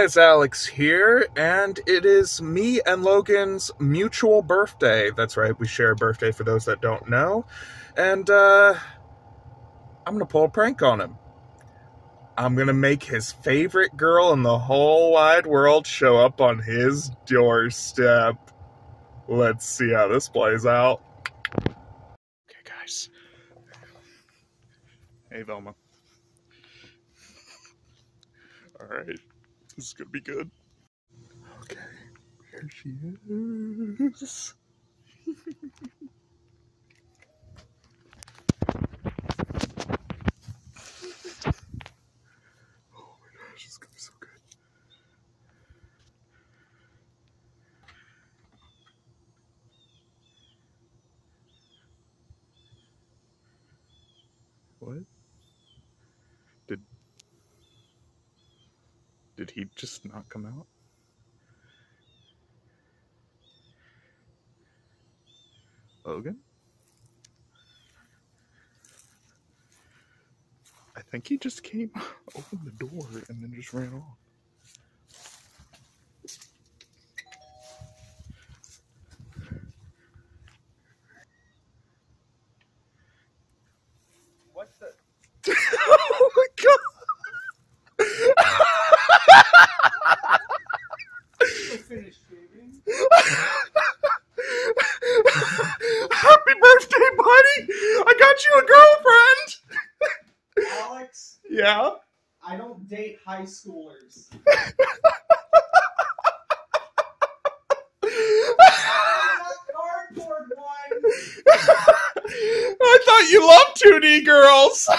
It's Alex here, and it is me and Logan's mutual birthday. That's right, we share a birthday for those that don't know. And, uh, I'm gonna pull a prank on him. I'm gonna make his favorite girl in the whole wide world show up on his doorstep. Let's see how this plays out. Okay, guys. Hey, Velma. Alright. This is gonna be good. Okay, here she is. oh my gosh, this is gonna be so good. What? Did did he just not come out? Logan? I think he just came, opened the door, and then just ran off. What the? oh my god! Shaving? Happy birthday, buddy! I got you a girlfriend! Alex, Yeah? I don't date high schoolers. I thought you loved 2D girls!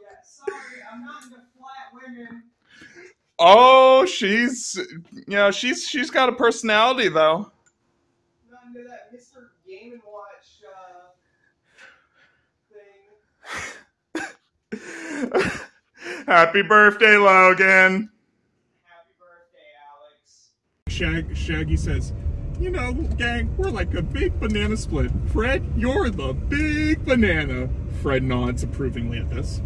Yeah, sorry, I'm not into flat women. Oh, she's you know, she's she's got a personality though. Not into that Mr. Game and Watch uh, thing. Happy birthday, Logan. Happy birthday, Alex. Shag Shaggy says, "You know, gang, we're like a big banana split. Fred, you're the big banana." Fred nods approvingly at this.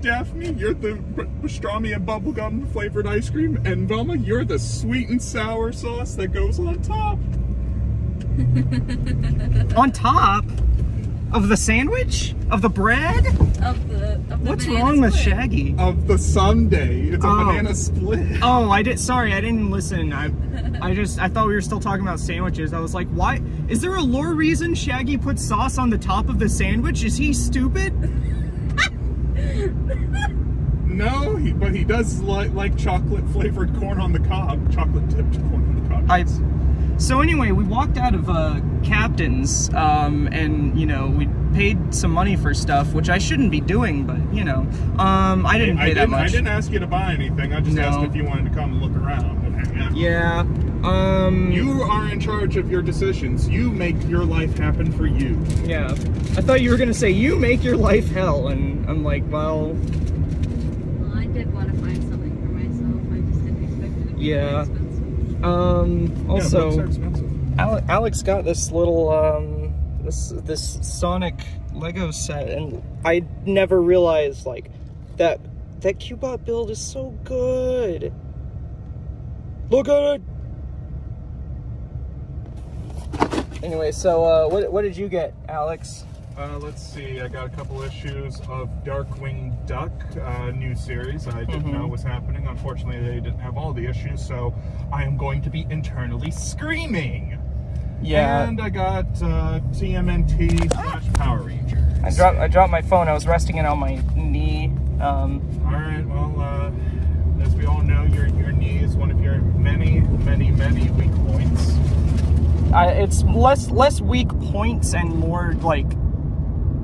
Daphne, you're the b- pastrami and bubblegum flavored ice cream, and Velma, you're the sweet and sour sauce that goes on top. On top of the sandwich? Of the bread? of the of the What's banana wrong with. Shaggy? Of the sundae, it's a Oh. banana split. Oh, I did. Sorry, I didn't listen. I, I just, I thought we were still talking about sandwiches. I was like, why? Is there a lore reason Shaggy puts sauce on the top of the sandwich? Is he stupid? No, he, but he does like like chocolate flavored corn on the cob, chocolate dipped corn on the cob. I. So anyway, we walked out of uh, Captain's, um, and you know we paid some money for stuff, which I shouldn't be doing, but you know, um, I didn't pay I that didn't, much. I didn't ask you to buy anything. I just No. asked if you wanted to come and look around and hang out. Yeah. Um. You are in charge of your decisions. You make your life happen for you. Yeah. I thought you were gonna say you make your life hell, and I'm like, well, I did want to find something for myself. I just didn't expect it to be Yeah. expensive. um. yeah, Also, expensive. Ale- Alex got this little um this this Sonic Lego set, and I never realized like that that Cubot build is so good. Look at it. Anyway, so uh, what what did you get, Alex? Uh, let's see. I got a couple issues of Darkwing Duck, uh, new series. I didn't Mhm. know was happening. Unfortunately, they didn't have all the issues, so I am going to be internally screaming. Yeah. And I got uh, TMNT slash Power Rangers. I dropped I dropped my phone. I was resting it on my knee. Um, All right. Well, uh, as we all know, your your knee is one of your many, many, many weak points. It's less less weak points and more like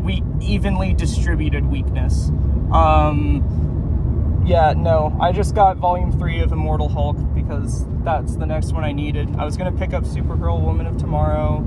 weak evenly distributed weakness. Um, yeah, no, I just got volume three of Immortal Hulk because that's the next one I needed. I was gonna pick up Supergirl Woman of Tomorrow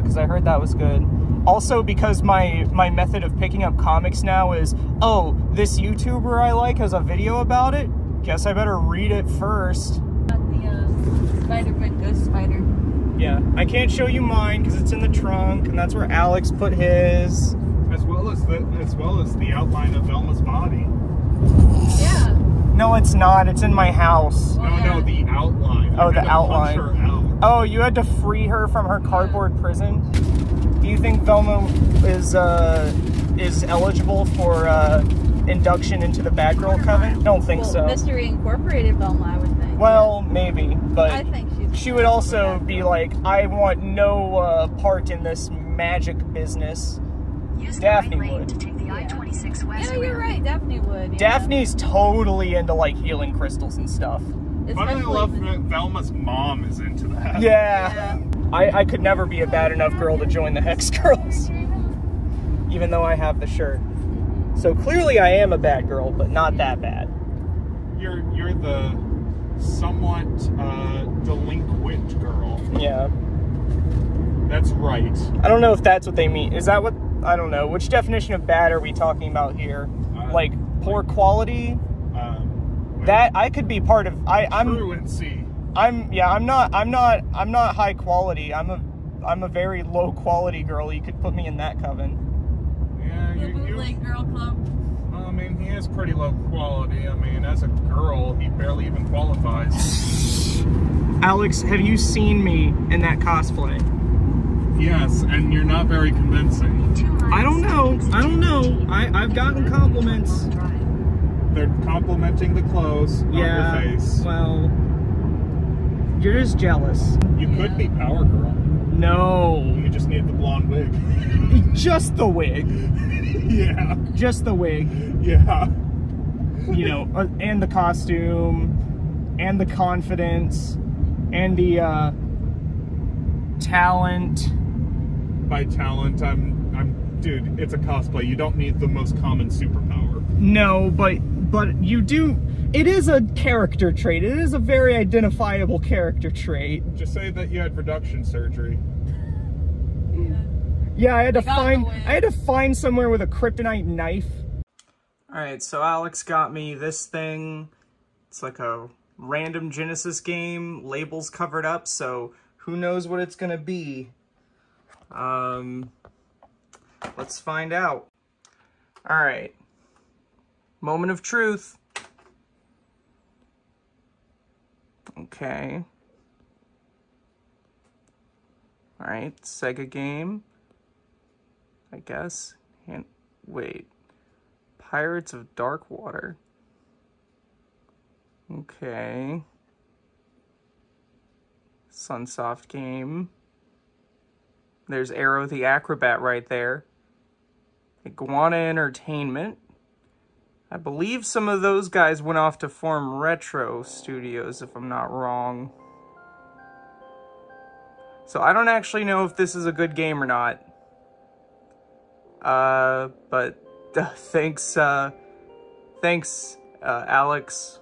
because I heard that was good. Also, because my my method of picking up comics now is, oh, this YouTuber I like has a video about it. Guess I better read it first. Got the uh, Spider-Man Ghost Spider. Yeah, I can't show you mine because it's in the trunk, and that's where Alex put his. As well as the as well as the outline of Velma's body. Yeah. No, it's not. It's in my house. No, no, the outline. Oh, You the had to punch outline. her out. Oh, you had to free her from her cardboard prison. Do you think Velma is uh, is eligible for uh, induction into the Bad Girl Coven? Don't think well, so. Mystery Incorporated Velma, I would think. Well, maybe, but I think she's. She would also be like, I want no uh, part in this magic business. Use Daphne the right would. to take the I-26 west Yeah, you're right. Daphne would. Yeah. Daphne's totally into like healing crystals and stuff. But I love that Velma's mom is into that. Yeah. Yeah. I, I could never be a bad enough girl to join the Hex Girls, even though I have the shirt. So clearly I am a bad girl, but not that bad. You're you're the somewhat uh, delinquent girl. Yeah. That's right. I don't know if that's what they mean. Is that what? I don't know. Which definition of bad are we talking about here? Uh, Like poor quality? Um, That I could be part of. I, I'm. truancy. I'm. Yeah. I'm not. I'm not. I'm not high quality. I'm a. I'm a very low quality girl. You could put me in that coven. Yeah, The you, you, bootleg girl club. I mean, he is pretty low quality. I mean, as a girl, he barely even qualifies. Alex, have you seen me in that cosplay? Yes, and you're not very convincing. I don't know. I don't know. I- I've gotten compliments. They're complimenting the clothes on your face. Well, you're just jealous. You could be Power Girl. No. You just need the blonde wig. Just the wig. yeah, Just the wig. yeah. You know, uh, and the costume, and the confidence, and the uh, talent. By talent, I'm, I'm, dude. It's a cosplay. You don't need the most common superpower. No, but but you do. It is a character trait. It is a very identifiable character trait. Just say that you had reduction surgery. Yeah, I had to find. I had to find somewhere with a kryptonite knife. All right, so Alex got me this thing. It's like a random Genesis game, labels covered up, so who knows what it's going to be. Um let's find out. All right. Moment of truth. Okay. All right, Sega game. I guess. And wait. Pirates of Dark Water. Okay. Sunsoft game. There's Aero the Acro-Bat right there. Iguana Entertainment. I believe some of those guys went off to form Retro Studios, if I'm not wrong. So I don't actually know if this is a good game or not. Uh, but uh, thanks, uh, thanks, uh, Alex.